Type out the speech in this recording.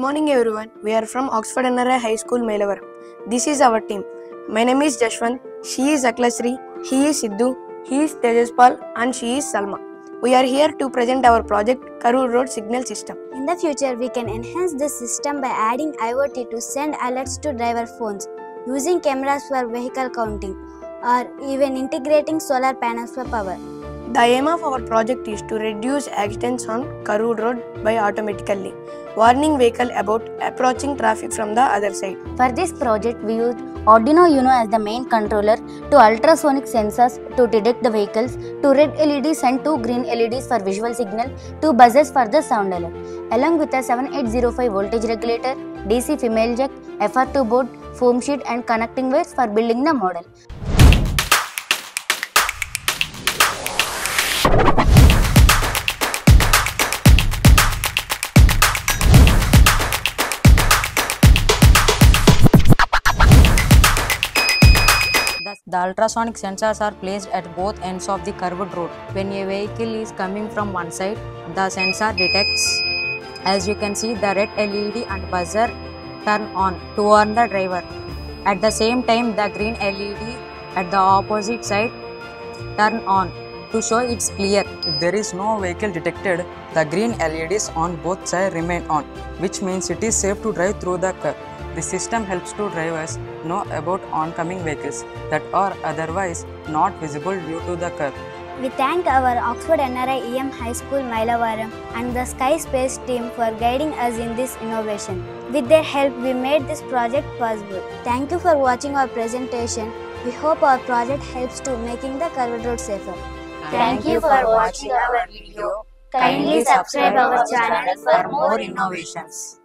Good morning, everyone. We are from Oxford NRI High School, Mylavaram. This is our team. My name is Jaswanth. She is Akhila Sree. He is Siddu. He is Tejaspal. And she is Salma. We are here to present our project Curved Road Signal System. In the future, we can enhance this system by adding IoT to send alerts to driver phones, using cameras for vehicle counting, or even integrating solar panels for power. The aim of our project is to reduce accidents on Curved Road by automatically warning vehicle about approaching traffic from the other side. For this project, we used Arduino Uno as the main controller to ultrasonic sensors to detect the vehicles, to red LEDs and two green LEDs for visual signal, two buzzers for the sound alert, along with a 7805 voltage regulator, DC female jack, FR2 board, foam sheet and connecting wires for building the model. The, ultrasonic sensors are placed at both ends of the curved road. When a vehicle is coming from one side, the sensor detects. As you can see, the red LED and buzzer turn on to warn the driver. At the same time, the green LED at the opposite side turn on to show it's clear. If there is no vehicle detected, the green LEDs on both sides remain on, which means it is safe to drive through the curve. The system helps to drivers know about oncoming vehicles that are otherwise not visible due to the curve. We thank our Oxford NRI EM High School Mylavaram and the Sky Space team for guiding us in this innovation. With their help, we made this project possible. Thank you for watching our presentation. We hope our project helps to making the curved road safer. Thank you for watching our video. Kindly subscribe our channel for more innovations.